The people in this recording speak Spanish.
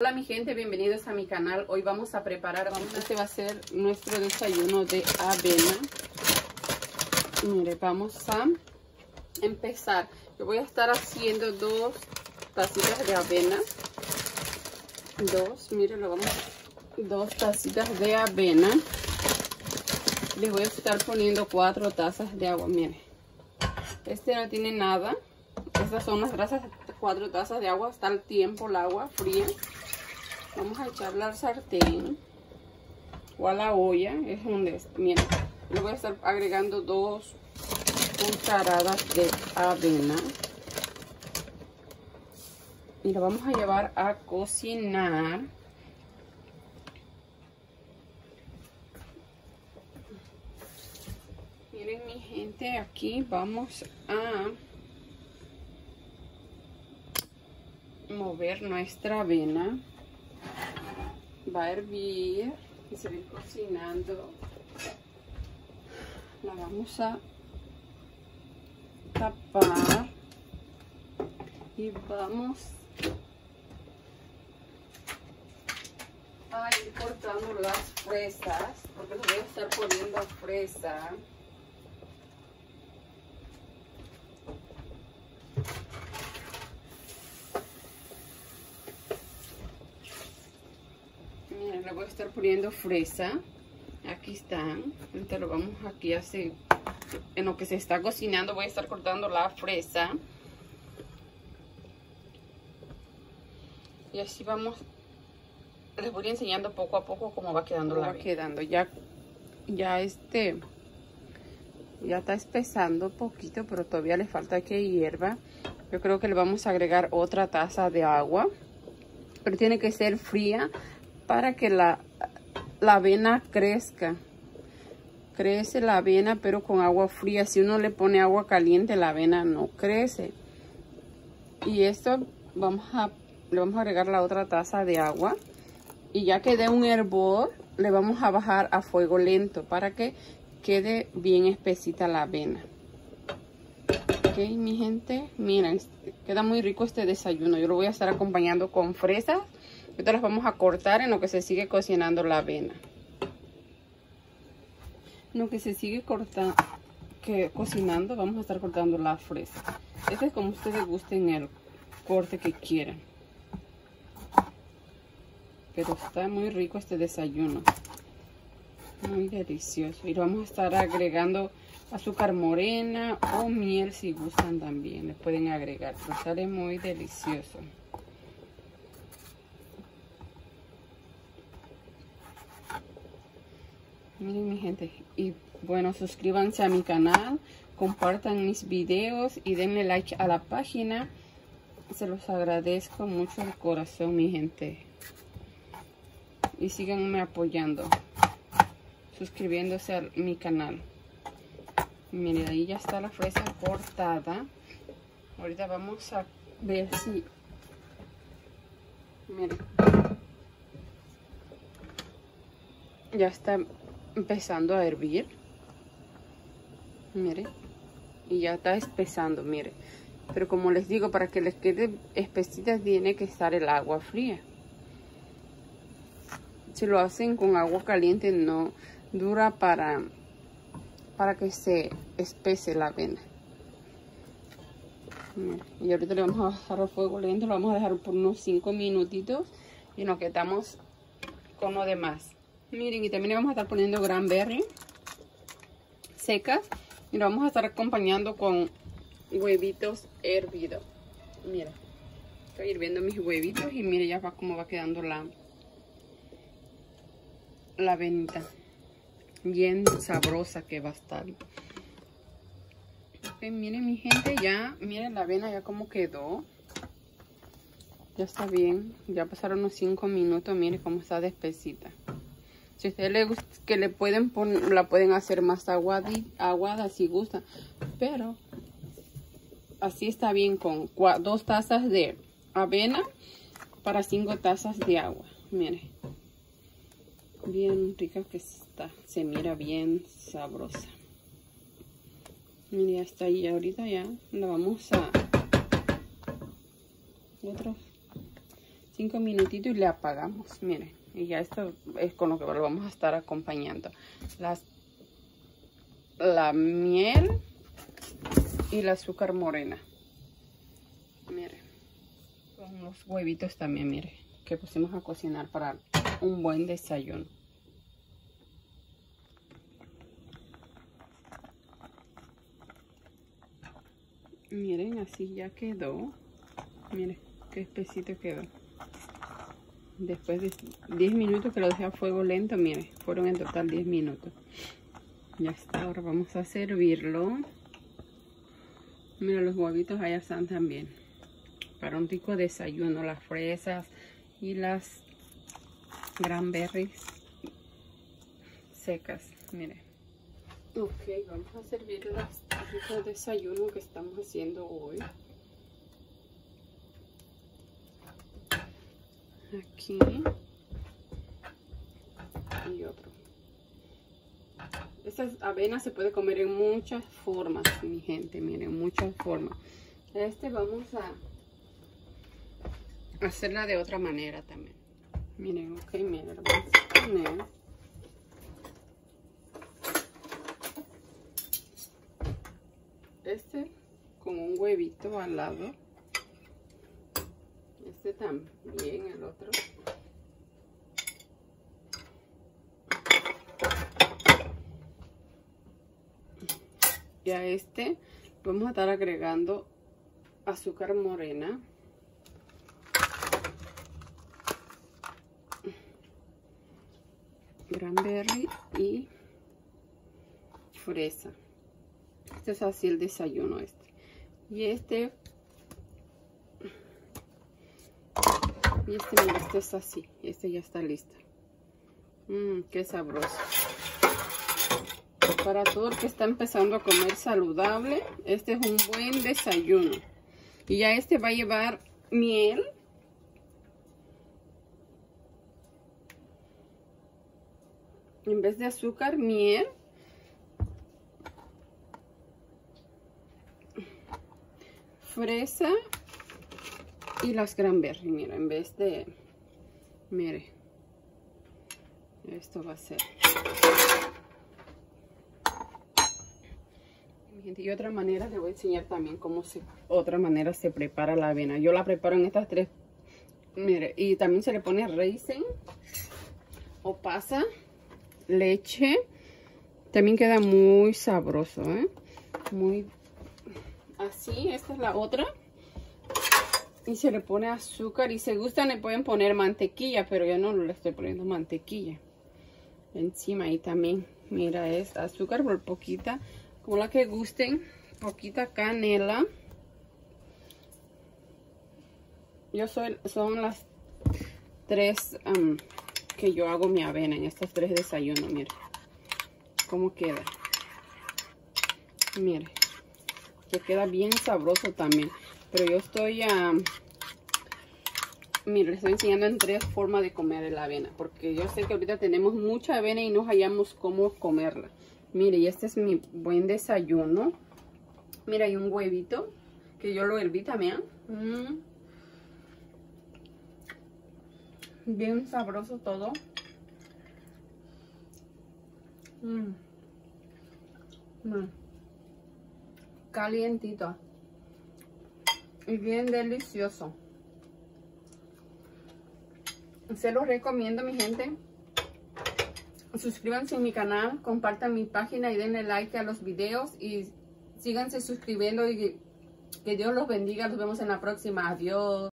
Hola mi gente, bienvenidos a mi canal. Hoy vamos a preparar, vamos, este va a ser nuestro desayuno de avena. Mire, vamos a empezar. Yo voy a estar haciendo dos tacitas de avena. Dos, mire, lo vamos dos tacitas de avena. Les voy a estar poniendo cuatro tazas de agua, mire. Este no tiene nada. Estas son las grasas, cuatro tazas de agua. Está al tiempo el agua fría. Vamos a echarla al sartén o a la olla. Es donde, miren, le voy a estar agregando dos cucharadas de avena. Y la vamos a llevar a cocinar. Miren mi gente, aquí vamos a mover nuestra avena va a hervir y se va cocinando. La vamos a tapar y vamos a ir cortando las fresas porque le voy a estar poniendo fresa le voy a estar poniendo fresa. Aquí están. Ahorita lo vamos aquí a hacer. En lo que se está cocinando voy a estar cortando la fresa. Y así vamos. Les voy enseñando poco a poco cómo va quedando la va quedando. Ya, ya este... Ya está espesando poquito, pero todavía le falta que hierva. Yo creo que le vamos a agregar otra taza de agua. Pero tiene que ser fría para que la, la avena crezca. Crece la avena pero con agua fría. Si uno le pone agua caliente la avena no crece. Y esto vamos a, le vamos a agregar la otra taza de agua. Y ya que dé un hervor le vamos a bajar a fuego lento para que quede bien espesita la avena. Ok mi gente, miren, queda muy rico este desayuno. Yo lo voy a estar acompañando con fresas Ahorita las vamos a cortar en lo que se sigue cocinando la avena. En lo que se sigue cortando, que cocinando, vamos a estar cortando la fresa. Este es como ustedes gusten el corte que quieran. Pero está muy rico este desayuno. Muy delicioso. Y vamos a estar agregando azúcar morena o miel si gustan también. Le pueden agregar. Pero sale muy delicioso. Miren mi gente. Y bueno suscríbanse a mi canal compartan mis videos y denle like a la página. Se los agradezco mucho de corazón mi gente. Y síganme apoyando suscribiéndose a mi canal. Miren ahí ya está la fresa cortada. Ahorita vamos a ver si miren. Ya está empezando a hervir. Mire. Y ya está espesando, mire. Pero como les digo, para que les quede espesita tiene que estar el agua fría. Si lo hacen con agua caliente no dura para, para que se espese la avena. Y ahorita le vamos a bajar al fuego lento, lo vamos a dejar por unos 5 minutitos y nos quedamos con lo demás. Miren, y también le vamos a estar poniendo berry secas. Y lo vamos a estar acompañando con huevitos hervidos. Mira, estoy hirviendo mis huevitos y mire ya va cómo va quedando la, la venita. Bien sabrosa que va a estar. miren mi gente, ya, miren la avena ya como quedó. Ya está bien, ya pasaron unos 5 minutos, miren cómo está despesita. Si a ustedes les gusta, que le pueden poner, la pueden hacer más aguada, si gustan. Pero así está bien con dos tazas de avena para cinco tazas de agua. Miren. Bien rica que está. Se mira bien sabrosa. Miren, ya está ahí. Ahorita ya la vamos a... Otro. cinco minutitos y le apagamos. Miren, y ya esto es con lo que lo vamos a estar acompañando. Las, la miel y el azúcar morena. Miren, con los huevitos también, miren, que pusimos a cocinar para un buen desayuno. Miren, así ya quedó. Miren, qué espesito quedó. Después de 10 minutos que lo dejé a fuego lento, miren, fueron en total 10 minutos. Ya está, ahora vamos a servirlo. Mira, los huevitos allá están también. Para un rico desayuno, las fresas y las granberries secas. Miren. Ok, vamos a servir las el desayuno que estamos haciendo hoy. Aquí. Y otro. Esta avena se puede comer en muchas formas, mi gente. Miren, muchas formas. Este vamos a hacerla de otra manera también. Miren, ok, miren, vamos a poner. este con un huevito al lado también el otro. Y a este vamos a estar agregando azúcar morena. Cranberry y fresa. Este es así el desayuno este. Y este... Y este, este es así. Este ya está listo. Mmm, qué sabroso. Para todo el que está empezando a comer saludable, este es un buen desayuno. Y ya este va a llevar miel. En vez de azúcar, miel. fresa y las cranberry, mira, en vez de, mire, esto va a ser. Y otra manera, le voy a enseñar también cómo se, otra manera se prepara la avena. Yo la preparo en estas tres, mire, y también se le pone raisin o pasa, leche. También queda muy sabroso, ¿eh? Muy así, esta es la otra. Y se le pone azúcar y si gustan le pueden poner mantequilla, pero yo no le estoy poniendo mantequilla. Encima y también, mira, es azúcar por poquita, como la que gusten, poquita canela. Yo soy, son las tres que yo hago mi avena en estos tres desayunos, mire. Cómo queda. Mire que queda bien sabroso también. Pero yo estoy, a mire, les estoy enseñando en tres formas de comer la avena. Porque yo sé que ahorita tenemos mucha avena y no hallamos cómo comerla. Mire, y este es mi buen desayuno. Mira, hay un huevito que yo lo herví también. Mm. Bien sabroso todo. Mmm. calientito y bien delicioso. Se los recomiendo mi gente. Suscríbanse a mi canal compartan mi página y denle like a los videos y síganse suscribiendo y que Dios los bendiga. Nos vemos en la próxima. Adiós